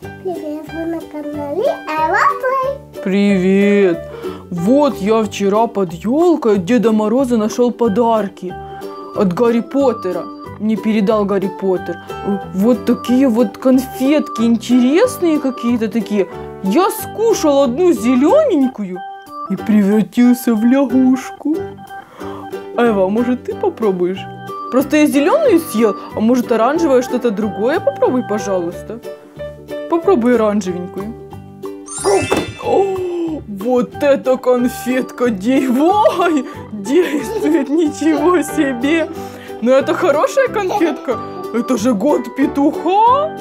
Привет, вы на канале Плей. Привет! Вот я вчера под елкой от Деда Мороза нашел подарки от Гарри Поттера. Мне передал Гарри Поттер. Вот такие вот конфетки интересные какие-то такие. Я скушал одну зелененькую и превратился в лягушку. Эва, может ты попробуешь? Просто я зеленую съел, а может оранжевое что-то другое попробуй, пожалуйста. Попробуй оранжевенькую. О, вот эта конфетка девой действует, ничего себе. Но это хорошая конфетка. Это же год петуха.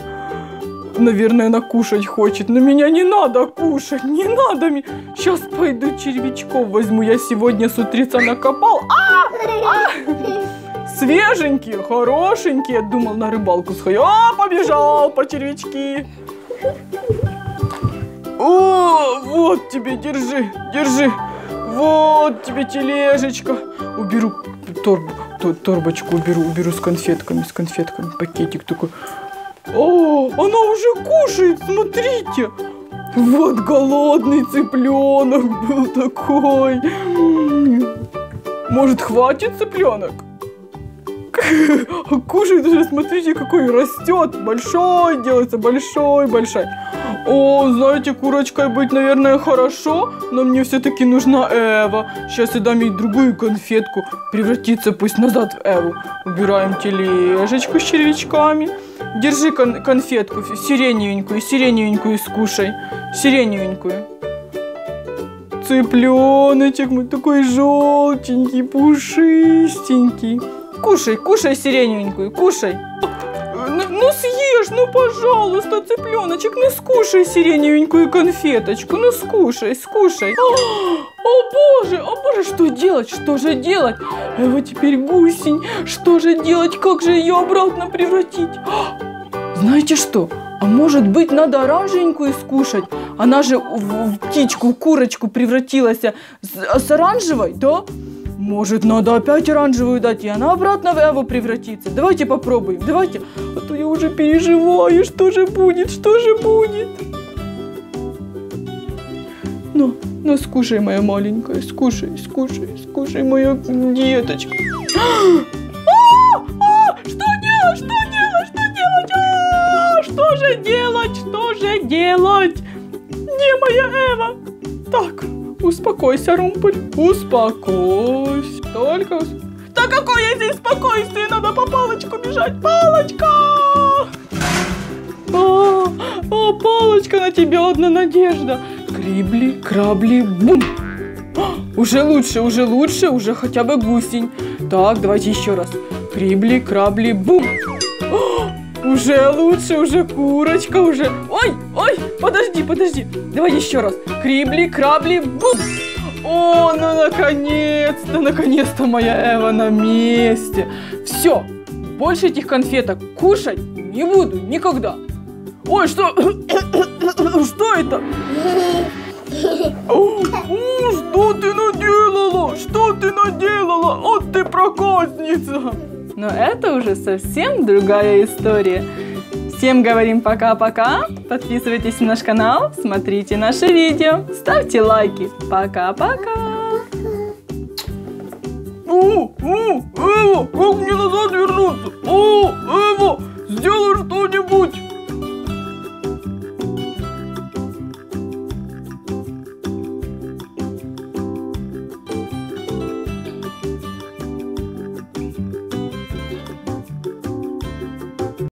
Наверное, она кушать хочет, но меня не надо кушать, не надо. ми- Сейчас пойду червячков возьму. Я сегодня с утреца накопал. А! А! Свеженькие, хорошенькие. Думал на рыбалку сходить. А, побежал по червячки. О, вот тебе, держи, держи. Вот тебе тележечка. Уберу торбу, то- торбочку уберу, уберу с конфетками, с конфетками. Пакетик такой. О, она уже кушает, смотрите. Вот голодный цыпленок был такой. Может, хватит цыпленок? Кушает уже, смотрите, какой растет. Большой делается, большой, большой. О, знаете, курочкой быть, наверное, хорошо, но мне все-таки нужна Эва. Сейчас я дам ей другую конфетку, превратиться пусть назад в Эву. Убираем тележечку с червячками. Держи кон- конфетку сиреневенькую, сиреневенькую скушай. Сиреневенькую. Цыпленочек мой такой желтенький, пушистенький. Кушай, кушай сиреневенькую, кушай. Ну, съешь, ну пожалуйста, цыпленочек, ну скушай сиреневенькую конфеточку, ну скушай, скушай. О, о боже, о боже, что делать, что же делать? Эва теперь гусень, что же делать, как же ее обратно превратить? А, Знаете что? А может быть, надо оранжевенькую скушать? Она же в, в птичку, в курочку превратилась с, с оранжевой, да? Может, надо опять оранжевую дать, и она обратно в Эву превратится. Давайте попробуем, давайте. А то я уже переживаю, что же будет, что же будет. Ну, ну, скушай, моя маленькая, скушай, скушай, скушай, моя деточка. А, что делать, что? А, что же делать, что же делать? Где моя Эва? Так, успокойся, Румпель, успокойся, только Да какое здесь спокойствие, надо по палочку бежать, палочка! О, о, палочка, на тебя одна надежда. Крибли, крабли, бум. А, Уже лучше, уже лучше, уже хотя бы гусень. Так, давайте еще раз. Крибли, крабли, бум. Уже лучше, уже курочка, уже... Ой, ой, подожди, подожди. Давай еще раз. Крибли, крабли, бум. О, ну наконец-то, наконец-то моя Эва на месте. Все, больше этих конфеток кушать не буду никогда. Ой, что? Что это? Что ты наделала? Что ты наделала? Вот ты проказница! Но это уже совсем другая история. Всем говорим пока-пока. Подписывайтесь на наш канал, смотрите наши видео, ставьте лайки. Пока-пока. О, о, Эва, как мне назад вернуться? О, Эва.